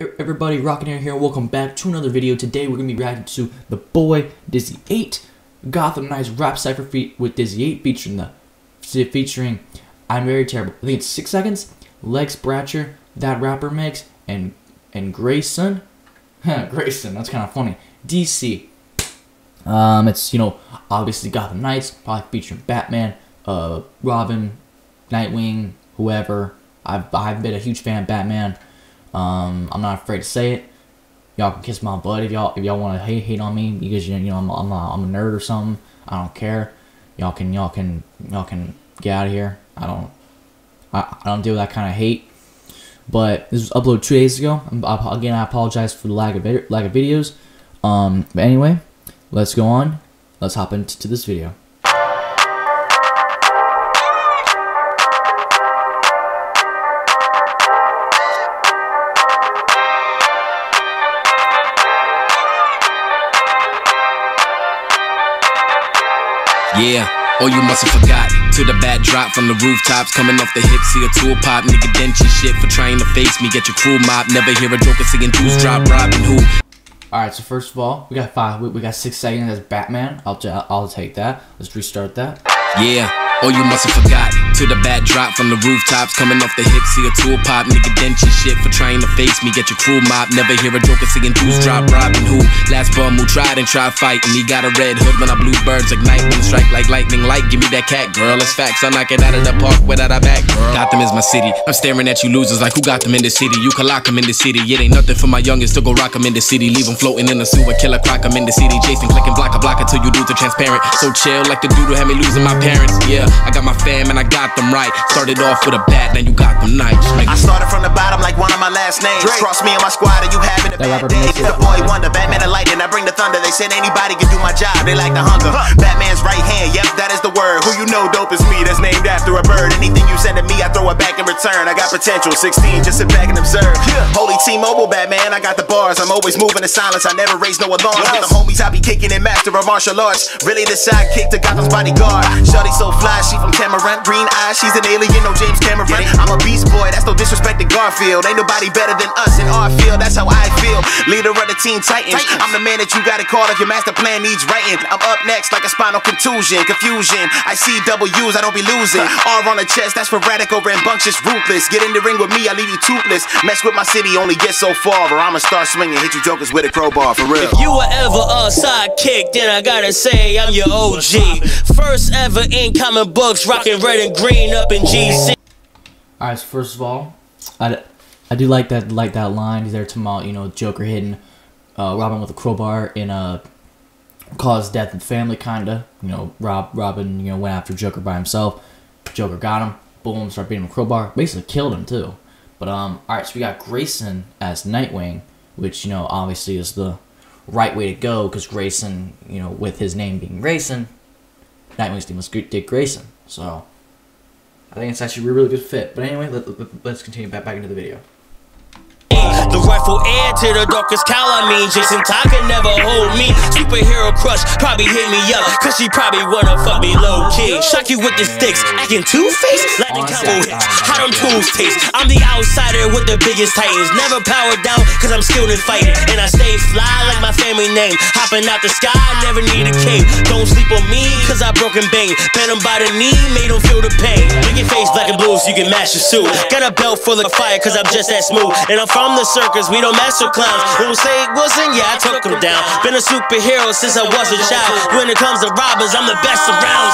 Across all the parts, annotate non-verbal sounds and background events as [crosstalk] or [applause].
everybody? Rockinator here. Welcome back to another video. Today we're gonna be reacting to the boy Dizzy 8 Gotham Knights rap cypher feat with Dizzyeight featuring the featuring I'm very terrible. I think it's six seconds. Lex Bratcher, that rapper mix, and and Grayson. [laughs] Grayson, that's kind of funny. DC. Um, it's you know obviously Gotham Knights, probably featuring Batman, uh, Robin, Nightwing, whoever. I've I've been a huge fan of Batman. Um, I'm not afraid to say it. Y'all can kiss my butt if y'all if y'all want to hate hate on me because you know I'm I'm a, I'm a nerd or something. I don't care. Y'all can y'all can y'all can get out of here. I don't I, I don't deal with that kind of hate. But this was uploaded two days ago. I, again, I apologize for the lack of lack of videos. Um, but anyway, let's go on. Let's hop into this video. Yeah, oh you must have forgot. To the bad drop from the rooftops, coming off the hips, see a tool pop, nigga dent your shit for trying to face me. Get your crew mob, never hear a joker singing deuce drop, Robin Hood. All right, so first of all, we got five. We, we got six seconds as Batman. I'll I'll take that. Let's restart that. Yeah. Oh, you must have forgot. To the bad drop from the rooftops, coming off the hips, see a tool pop, nigga dent your shit for trying to face me. Get your crew mob, never hear a joker singing deuce drop, Robin who last bum who tried and tried fight, and he got a red hood when I blew birds like lightning strike like lightning light. Give me that cat, girl. It's facts. I knock it out of the park without a back, girl. Gotham is my city. I'm staring at you losers like who got them in the city? You can lock them in the city. It ain't nothing for my youngest to go rock them in the city. Leave them floating in the sewer, killer clock them in the city. Jason clicking block a block until you dudes are transparent. So chill like the dude who had me losing my parents. Yeah, I got my fam and I got them right. Started off with a bat, now you got them nice. I started from the bottom like one of my last. Drake. Cross me and my squad, and you having a bad day. The boy wonder, Batman and lightning. I bring the thunder. They said anybody can do my job. They like the hunger. Batman's right hand, yep, that is the word. Who you know dope is me. That's named after a bird. Anything you send to me, I throw it back in return. I got potential. 16, just sit back and observe. Holy T-Mobile, Batman. I got the bars. I'm always moving in silence. I never raise no alarm. With the homies, I be kicking it. Master of martial arts. Really the sidekick to Gotham's bodyguard. Shorty so fly, she from Tamaran. Green eyes, she's an alien, no James Cameron. I'm a beast boy, that's no disrespect to Garfield. Ain't nobody better than us in our field, that's how I feel. Leader of the Teen Titans. I'm the man that you gotta call if your master plan needs writing. I'm up next like a spinal contusion, confusion. I see double U's, I don't be losing. R on the chest, that's sporadic over rambunctious, ruthless. Get in the ring with me, I leave you toothless. Mess with my city, only get so far, or I'ma start swinging, hit you jokers with a crowbar, for real. If you were ever a sidekick, then I gotta say I'm your OG. First ever in comic books, rocking red and green up in GC. Alright, so first of all, I, I do like that like that line. There tomorrow, you know, Joker hitting uh, Robin with a crowbar in a cause death and family kinda. You know, Rob Robin, you know, went after Joker by himself. Joker got him, boom, started beating him with crowbar. Basically killed him too. But um alright, so we got Grayson as Nightwing, which, you know, obviously is the right way to go because Grayson, you know, with his name being Grayson, Nightwing's name was Dick Grayson. So I think it's actually a really good fit. But anyway, let, us continue back, back into the video. The rightful heir to the darkest cow, I mean Jason Todd can never hold me. Superhero crush probably hit me up Cause she probably wanna fuck me low key Shock you with the sticks, acting two-faced Lightning combo hits, how them tools taste I'm the outsider with the biggest titans. Never powered down cause I'm skilled in fighting. And I stay fly like my family name. Hopping out the sky, never need a cape Don't sleep on me cause I broke and bang Bent him by the knee, made him feel the pain. Make your face black and blue so you can match your suit. Got a belt full of fire cause I'm just that smooth. And I'm from the circus, we don't mess with clowns. Who say it wasn't? Yeah, I took him down. Been a superhero since I was a child. When it comes to robbers, I'm the best around.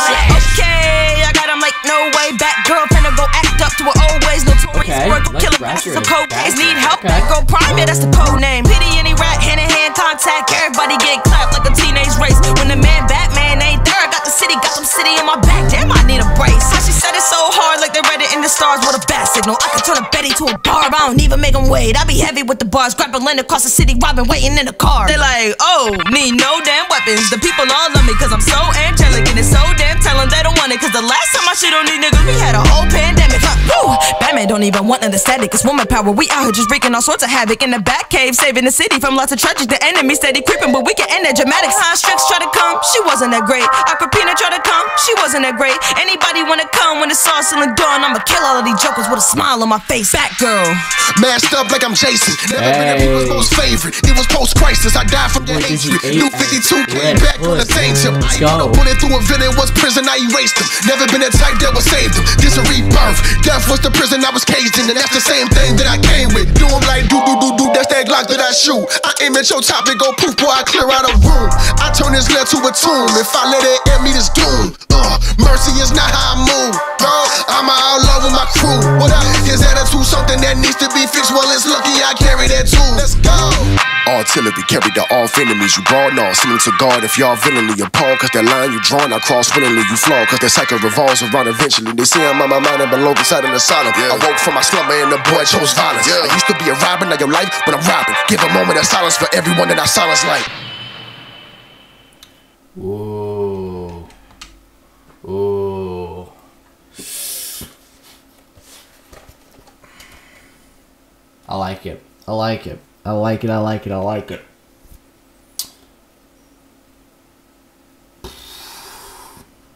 Okay, I got him like no way back. Girl, finna go act up to her old ways. Notorious okay, work, like killer for cold days. Need help, okay. go prime, yeah, that's the code name. Pity any rat, hand in hand contact. Everybody get clapped like a teenage race. When the man Batman ain't there, I got the city, got some city in my back. Damn, I need a brace. How she said it so hard, like they read it in the stars with a bat signal. I can turn a Betty to a barb, I don't even make them wait. I be heavy with the bars, grabbing land across the city, robbing, waiting in the car. They like, oh, need no damn weapons. The people all love me cause I'm so angelic and it's so damn telling they don't want it. Cause the last time I shit on these niggas, we had a whole pandemic. Huh? Batman don't even want the static. It's woman power. We out here just wreaking all sorts of havoc in the Batcave, saving the city from lots of tragic. The enemy steady creeping, but we can end that dramatic. High Strix try to come, she wasn't that great. To come, she wasn't that great. Anybody wanna come when it's all still and done? I'ma kill all of these jokers with a smile on my face. Batgirl, Masked up like I'm Jason. Never hey. been people's most favorite. It was post crisis. I died from your hatred. New 52 came back on the same tip. I ain't bullet through a villain was prison. I erased him. Never been a type that was saved him. This a rebirth. Death was the prison I was caged in, and that's the same thing that I came with. Do him like do do do do. That's that Glock that I shoot. I aim at your top and go poof, boy. I clear out a room. I turn this lead to a tomb. If I let it air me, this doom. Uh, mercy is not how I move. I'm all over my crew. What up? His attitude something that needs to be fixed. Well, it's lucky I carry that too. Let's go. Artillery carried to off enemies. You brought on, similar to God if y'all villainly appalled. Cause that line you drawn, I cross willingly. You flaw, cause that cycle revolves around eventually. They say I'm on my mind and below beside an asylum. Yeah. I woke from my slumber and the boy chose violence. Yeah. I used to be a robber, now your life, but I'm robbing. Give a moment of silence for everyone that I silence like. Whoa. I like it. I like it. I like it. I like it. I like it.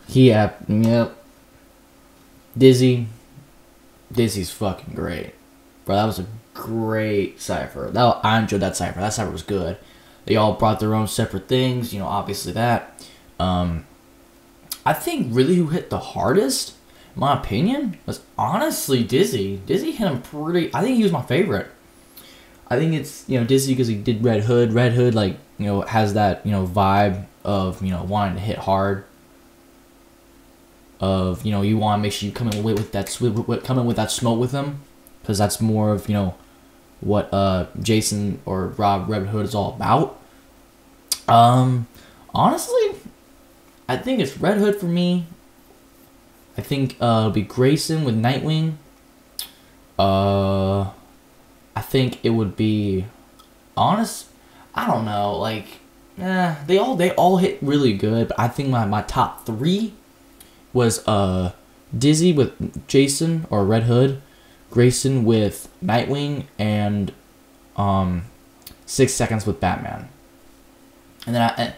Yeah. Yep. Dizzy. Dizzy's fucking great. Bro, that was a great cypher. I enjoyed that cypher. That cypher was good. They all brought their own separate things. You know, obviously that. Um, I think really who hit the hardest, my opinion, was honestly Dizzy. Dizzy hit him pretty. I think he was my favorite. I think it's you know Dizzy because he did Red Hood. Red Hood like you know has that you know vibe of you know wanting to hit hard. Of you know you want to make sure you come in with, that come in with that smoke with him, because that's more of you know what uh Jason or Rob Red Hood is all about. Um, honestly, I think it's Red Hood for me. I think uh, it'll be Grayson with Nightwing. Uh, I think it would be honest. I don't know. Like, eh, they all they all hit really good. But I think my my top three was uh Dizzy with Jason or Red Hood, Grayson with Nightwing, and um Six Seconds with Batman. And then I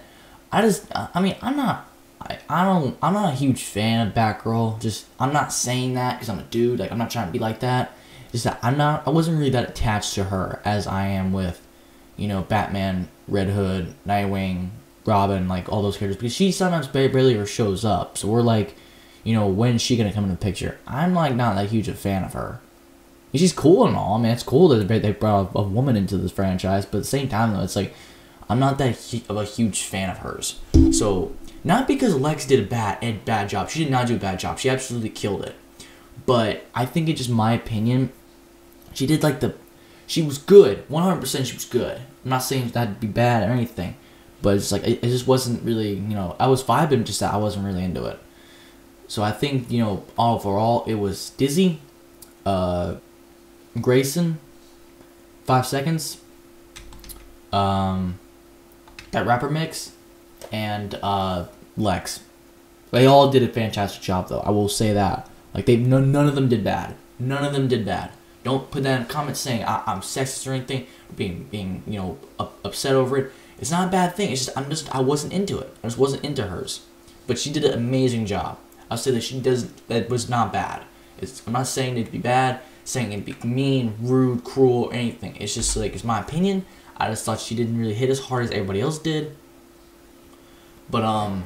I just I mean I'm not I, I don't I'm not a huge fan of Batgirl. Just I'm not saying that because I'm a dude. Like I'm not trying to be like that. Just that I'm not I wasn't really that attached to her as I am with, you know, Batman, Red Hood, Nightwing, Robin, like all those characters because she sometimes barely ever shows up. So we're like, you know, when's she gonna come in the picture? I'm like not that huge a fan of her. She's cool and all. I mean, it's cool that they brought a woman into this franchise, but at the same time though, it's like I'm not that of a huge fan of hers. So not because Lex did a bad a bad job. She did not do a bad job. She absolutely killed it. But I think it's just my opinion. She did like the she was good. 100% she was good. I'm not saying that'd be bad or anything. But it's like it, it just wasn't really, you know, I was vibing just that I wasn't really into it. So I think, you know, overall it was Dizzy, uh Grayson, 5 seconds. Um that rapper mix and uh, Lex. They all did a fantastic job, though. I will say that. Like they, no, none of them did bad. None of them did bad. Don't put that in comments saying I, am sexist or anything. Being, being, you know, up, upset over it. It's not a bad thing. It's just I'm just I wasn't into it. I just wasn't into hers. But she did an amazing job. I'll say that she does that was not bad. It's I'm not saying it'd be bad. Saying it'd be mean, rude, cruel, or anything. It's just like it's my opinion. I just thought she didn't really hit as hard as everybody else did. But um,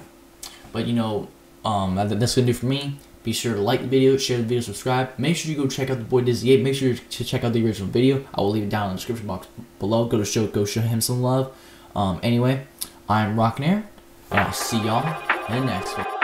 but you know, um, that's gonna do for me. Be sure to like the video, share the video, subscribe. Make sure you go check out the boy Dizzyeight. Make sure to check out the original video. I will leave it down in the description box below. Go to show, go show him some love. Um, anyway, I'm Rockinator, and I'll see y'all in the next one.